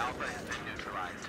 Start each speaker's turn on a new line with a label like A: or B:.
A: Alpha has been neutralized.